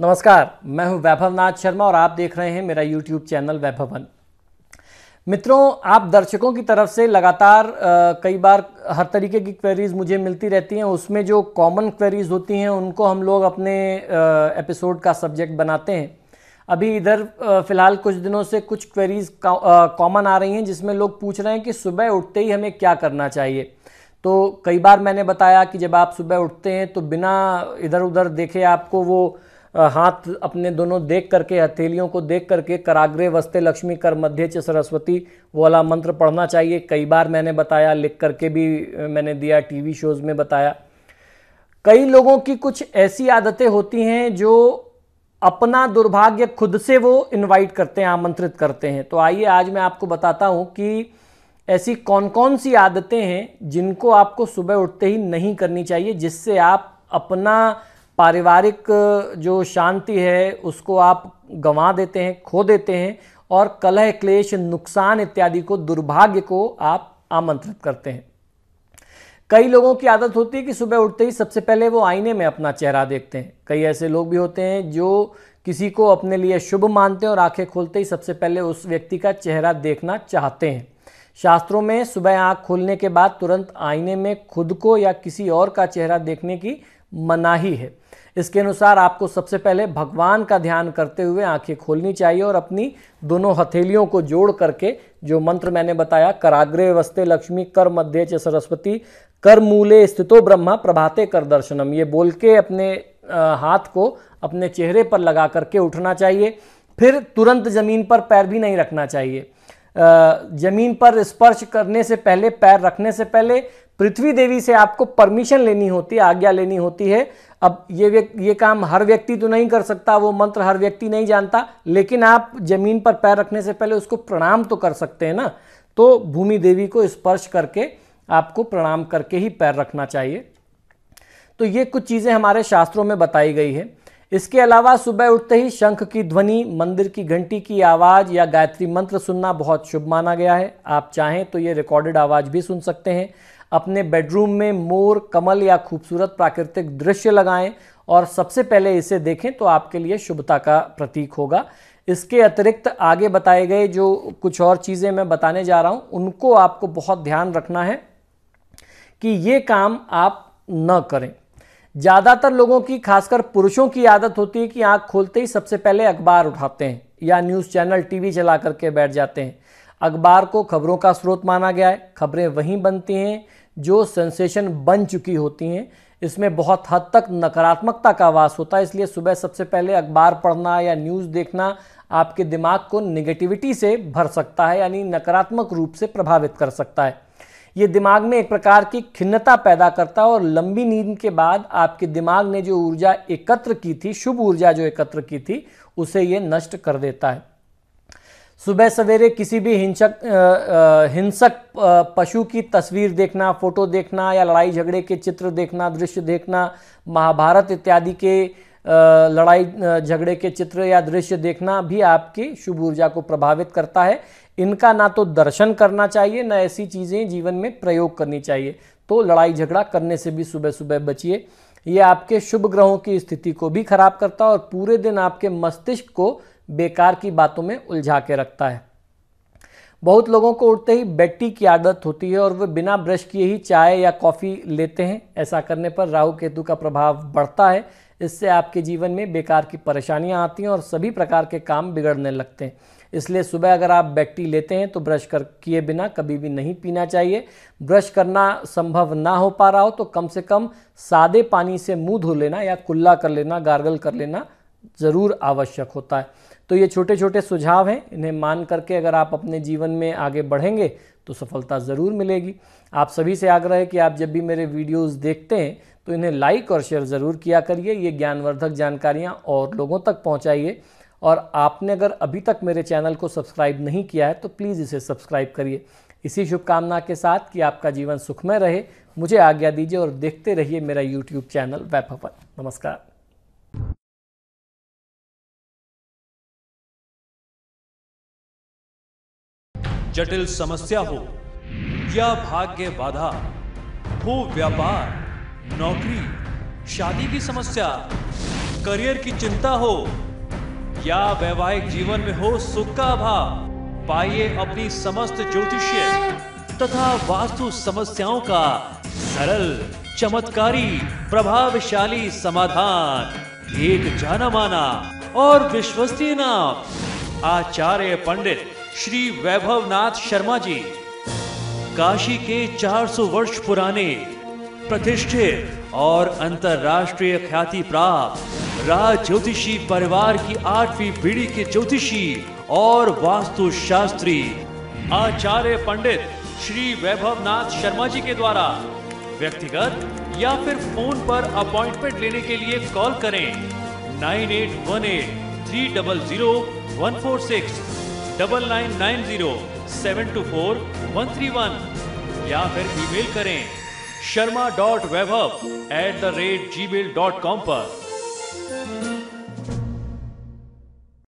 नमस्कार मैं हूँ वैभव नाथ शर्मा और आप देख रहे हैं मेरा यूट्यूब चैनल वैभवन। मित्रों आप दर्शकों की तरफ़ से लगातार आ, कई बार हर तरीके की क्वेरीज मुझे मिलती रहती हैं। उसमें जो कॉमन क्वेरीज होती हैं उनको हम लोग अपने एपिसोड का सब्जेक्ट बनाते हैं। अभी इधर फ़िलहाल कुछ दिनों से कुछ क्वेरीज कॉमन आ रही हैं जिसमें लोग पूछ रहे हैं कि सुबह उठते ही हमें क्या करना चाहिए। तो कई बार मैंने बताया कि जब आप सुबह उठते हैं तो बिना इधर उधर देखे आपको वो हाथ अपने दोनों देख करके, हथेलियों को देख करके कराग्रे वस्ते लक्ष्मी कर मध्य च सरस्वती वाला मंत्र पढ़ना चाहिए। कई बार मैंने बताया, लिख करके भी मैंने दिया, टीवी शोज़ में बताया। कई लोगों की कुछ ऐसी आदतें होती हैं जो अपना दुर्भाग्य खुद से वो इनवाइट करते हैं, आमंत्रित करते हैं। तो आइए आज मैं आपको बताता हूँ कि ऐसी कौन कौन सी आदतें हैं जिनको आपको सुबह उठते ही नहीं करनी चाहिए, जिससे आप अपना पारिवारिक, जो शांति है, उसको आप गंवा देते हैं, खो देते हैं और कलह, क्लेश, नुकसान इत्यादि को, दुर्भाग्य को आप आमंत्रित करते हैं। कई लोगों की आदत होती है कि सुबह उठते ही सबसे पहले वो आईने में अपना चेहरा देखते हैं। कई ऐसे लोग भी होते हैं जो किसी को अपने लिए शुभ मानते हैं और आँखें खोलते ही सबसे पहले उस व्यक्ति का चेहरा देखना चाहते हैं। शास्त्रों में सुबह आँख खोलने के बाद तुरंत आईने में खुद को या किसी और का चेहरा देखने की मनाही है। इसके अनुसार आपको सबसे पहले भगवान का ध्यान करते हुए आँखें खोलनी चाहिए और अपनी दोनों हथेलियों को जोड़ करके, जो मंत्र मैंने बताया कराग्रे वस्ते लक्ष्मी कर मध्य च सरस्वती कर मूले स्थितो ब्रह्मा, प्रभाते, कर दर्शनम। ये बोल के अपने हाथ को अपने चेहरे पर लगा करके उठना चाहिए। फिर तुरंत ज़मीन पर पैर भी नहीं रखना चाहिए। ज़मीन पर स्पर्श करने से पहले, पैर रखने से पहले पृथ्वी देवी से आपको परमिशन लेनी होती है, आज्ञा लेनी होती है। अब ये ये काम हर व्यक्ति तो नहीं कर सकता, वो मंत्र हर व्यक्ति नहीं जानता, लेकिन आप ज़मीन पर पैर रखने से पहले उसको प्रणाम तो कर सकते हैं ना। तो भूमि देवी को स्पर्श करके आपको प्रणाम करके ही पैर रखना चाहिए। तो ये कुछ चीज़ें हमारे शास्त्रों में बताई गई है। इसके अलावा सुबह उठते ही शंख की ध्वनि, मंदिर की घंटी की आवाज़ या गायत्री मंत्र सुनना बहुत शुभ माना गया है। आप चाहें तो ये रिकॉर्डेड आवाज़ भी सुन सकते हैं। अपने बेडरूम में मोर, कमल या खूबसूरत प्राकृतिक दृश्य लगाएँ और सबसे पहले इसे देखें तो आपके लिए शुभता का प्रतीक होगा। इसके अतिरिक्त आगे बताए गए जो कुछ और चीज़ें मैं बताने जा रहा हूँ, उनको आपको बहुत ध्यान रखना है कि ये काम आप न करें। ज़्यादातर लोगों की, खासकर पुरुषों की आदत होती है कि आँख खोलते ही सबसे पहले अखबार उठाते हैं या न्यूज़ चैनल टीवी चला करके बैठ जाते हैं। अखबार को खबरों का स्रोत माना गया है, खबरें वहीं बनती हैं जो सेंसेशन बन चुकी होती हैं, इसमें बहुत हद तक नकारात्मकता का वास होता है। इसलिए सुबह सबसे पहले अखबार पढ़ना या न्यूज़ देखना आपके दिमाग को निगेटिविटी से भर सकता है, यानी नकारात्मक रूप से प्रभावित कर सकता है। ये दिमाग में एक प्रकार की खिन्नता पैदा करता है और लंबी नींद के बाद आपके दिमाग ने जो ऊर्जा एकत्र की थी, शुभ ऊर्जा जो एकत्र की थी, उसे ये नष्ट कर देता है। सुबह सवेरे किसी भी हिंसक हिंसक पशु की तस्वीर देखना, फ़ोटो देखना या लड़ाई झगड़े के चित्र देखना, दृश्य देखना, महाभारत इत्यादि के लड़ाई झगड़े के चित्र या दृश्य देखना भी आपकी शुभ ऊर्जा को प्रभावित करता है। इनका ना तो दर्शन करना चाहिए, ना ऐसी चीज़ें जीवन में प्रयोग करनी चाहिए। तो लड़ाई झगड़ा करने से भी सुबह सुबह बचिए। ये आपके शुभ ग्रहों की स्थिति को भी खराब करता है और पूरे दिन आपके मस्तिष्क को बेकार की बातों में उलझा के रखता है। बहुत लोगों को उठते ही बेटी की आदत होती है और वे बिना ब्रश किए ही चाय या कॉफ़ी लेते हैं। ऐसा करने पर राहु केतु का प्रभाव बढ़ता है। इससे आपके जीवन में बेकार की परेशानियाँ आती हैं और सभी प्रकार के काम बिगड़ने लगते हैं। इसलिए सुबह अगर आप बैक्टी लेते हैं तो ब्रश कर किए बिना कभी भी नहीं पीना चाहिए। ब्रश करना संभव ना हो पा रहा हो तो कम से कम सादे पानी से मुँह धो लेना या कुल्ला कर लेना, गार्गल कर लेना ज़रूर आवश्यक होता है। तो ये छोटे छोटे सुझाव हैं, इन्हें मान करके अगर आप अपने जीवन में आगे बढ़ेंगे तो सफलता ज़रूर मिलेगी। आप सभी से आग्रह है कि आप जब भी मेरे वीडियोस देखते हैं तो इन्हें लाइक और शेयर ज़रूर किया करिए। ये ज्ञानवर्धक जानकारियाँ और लोगों तक पहुँचाइए। और आपने अगर अभी तक मेरे चैनल को सब्सक्राइब नहीं किया है तो प्लीज़ इसे सब्सक्राइब करिए। इसी शुभकामना के साथ कि आपका जीवन सुखमय रहे। मुझे आज्ञा दीजिए और देखते रहिए मेरा यूट्यूब चैनल वैभवन नमस्कार। जटिल समस्या हो, या भाग्य बाधा, हो व्यापार, नौकरी, शादी की समस्या, करियर की चिंता हो, या वैवाहिक जीवन में हो सुख का अभाव, पाइए अपनी समस्त ज्योतिषीय तथा वास्तु समस्याओं का सरल, चमत्कारी, प्रभावशाली समाधान। एक जाना माना और विश्वसनीय नाम, आचार्य पंडित श्री वैभवनाथ शर्मा जी, काशी के 400 वर्ष पुराने, प्रतिष्ठित और अंतरराष्ट्रीय ख्याति प्राप्त राज ज्योतिषी परिवार की आठवीं पीढ़ी के ज्योतिषी और वास्तु शास्त्री आचार्य पंडित श्री वैभवनाथ शर्मा जी के द्वारा व्यक्तिगत या फिर फ़ोन पर अपॉइंटमेंट लेने के लिए कॉल करें nine eight one eight three double zero one four six double nine nine zero seven two four one three one या फिर ईमेल करें Sharma dot Vaibhav at the rate Gmail dot com पर।